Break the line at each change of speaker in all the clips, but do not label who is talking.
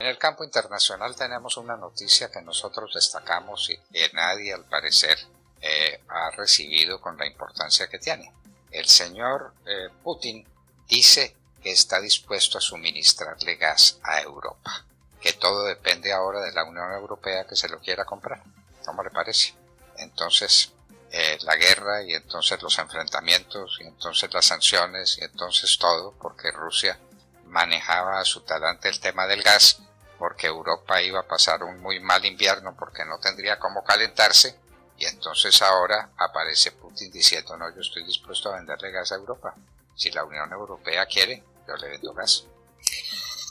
En el campo internacional tenemos una noticia que nosotros destacamos y que nadie al parecer eh, ha recibido con la importancia que tiene. El señor eh, Putin dice que está dispuesto a suministrarle gas a Europa, que todo depende ahora de la Unión Europea que se lo quiera comprar. ¿Cómo le parece? Entonces, eh, la guerra y entonces los enfrentamientos y entonces las sanciones y entonces todo, porque Rusia manejaba a su talante el tema del gas, porque Europa iba a pasar un muy mal invierno porque no tendría cómo calentarse, y entonces ahora aparece Putin diciendo, no, yo estoy dispuesto a venderle gas a Europa. Si la Unión Europea quiere, yo le vendo gas.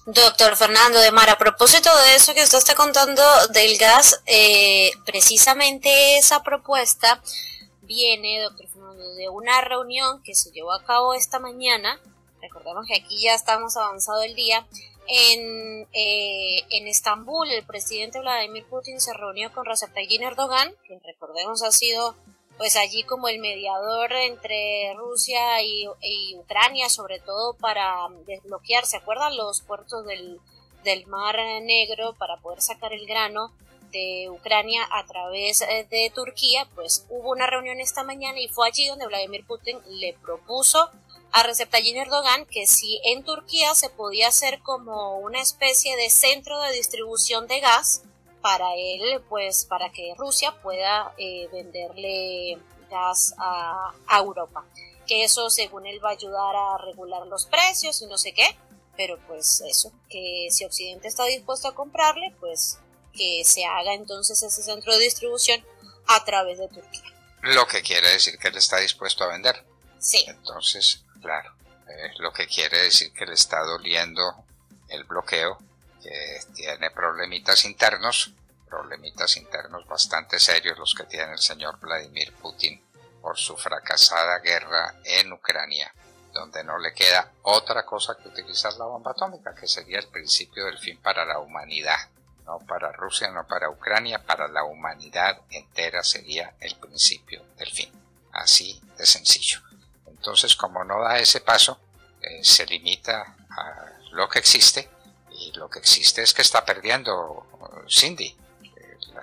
Doctor Fernando de Mar, a propósito de eso que usted está contando del gas, eh, precisamente esa propuesta viene, doctor Fernando, de una reunión que se llevó a cabo esta mañana. Recordemos que aquí ya estamos avanzado el día. En, eh, en Estambul, el presidente Vladimir Putin se reunió con Recep Tayyip Erdogan, que recordemos ha sido pues allí como el mediador entre Rusia y, Ucrania, sobre todo para desbloquear, ¿se acuerdan? Los puertos del, del Mar Negro para poder sacar el grano de Ucrania a través eh, de Turquía, pues hubo una reunión esta mañana y fue allí donde Vladimir Putin le propuso a Recep Erdogan que si en Turquía se podía hacer como una especie de centro de distribución de gas para él, pues para que Rusia pueda eh, venderle gas a, Europa. Que eso, según él, va a ayudar a regular los precios y no sé qué. Pero pues eso, que si Occidente está dispuesto a comprarle, pues que se haga entonces ese centro de distribución a través de Turquía.
Lo que quiere decir que él está dispuesto a vender. Entonces, claro, lo que quiere decir que le está doliendo el bloqueo que tiene problemitas internos, problemitas internos bastante serios los que tiene el señor Vladimir Putin por su fracasada guerra en Ucrania, donde no le queda otra cosa que utilizar la bomba atómica, que sería el principio del fin para la humanidad. No para Rusia, no para Ucrania, para la humanidad entera sería el principio del fin. Así de sencillo. Entonces, como no da ese paso, eh, se limita a lo que existe y lo que existe es que está perdiendo Cindy.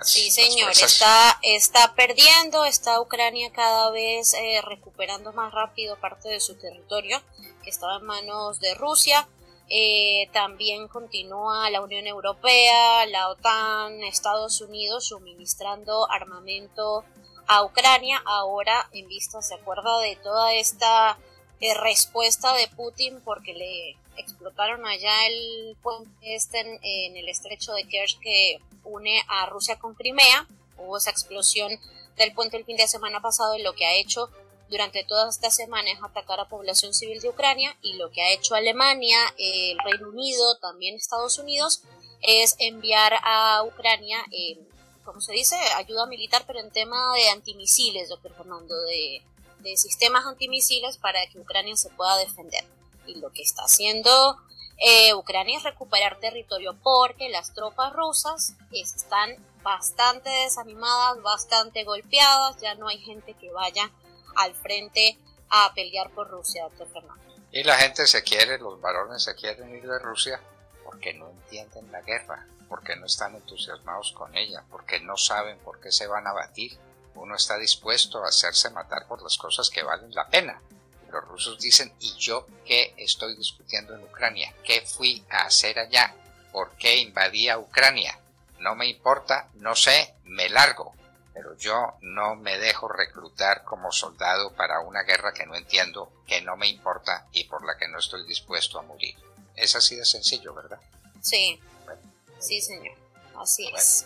sí, señor, está, está perdiendo, está Ucrania cada vez eh, recuperando más rápido parte de su territorio que estaba en manos de Rusia. Eh, también continúa la Unión Europea, la OTAN, Estados Unidos suministrando armamento a Ucrania. Ahora, en vista, se acuerda de toda esta eh, respuesta de Putin porque le explotaron allá el puente este en, el estrecho de Kerch que une a Rusia con Crimea. Hubo esa explosión del puente el fin de semana pasado y lo que ha hecho durante toda esta semana es atacar a población civil de Ucrania y lo que ha hecho Alemania, el Reino Unido, también Estados Unidos, es enviar a Ucrania, eh, como se dice, ayuda militar, pero en tema de antimisiles, doctor Fernando, de, sistemas antimisiles para que Ucrania se pueda defender. Y lo que está haciendo eh, Ucrania es recuperar territorio porque las tropas rusas están bastante desanimadas, bastante golpeadas, ya no hay gente que vaya al frente a pelear por Rusia, doctor Fernando.
Y la gente se quiere, los varones se quieren ir de Rusia porque no entienden la guerra, porque no están entusiasmados con ella, porque no saben por qué se van a batir. Uno está dispuesto a hacerse matar por las cosas que valen la pena. Los rusos dicen, ¿y yo qué estoy discutiendo en Ucrania? ¿Qué fui a hacer allá? ¿Por qué invadí a Ucrania? No me importa, no sé, me largo pero yo no me dejo reclutar como soldado para una guerra que no entiendo, que no me importa y por la que no estoy dispuesto a morir. Es así de sencillo, ¿verdad?
Sí, sí señor, así es.